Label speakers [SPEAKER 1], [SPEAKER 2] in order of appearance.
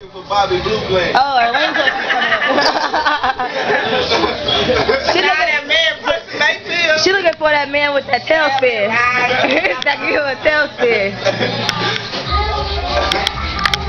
[SPEAKER 1] For Bobby Blue Bland.
[SPEAKER 2] Oh, her lane coming up. she, looking,
[SPEAKER 3] that man
[SPEAKER 2] she looking for that man with that tailspin. that girl with tailspin.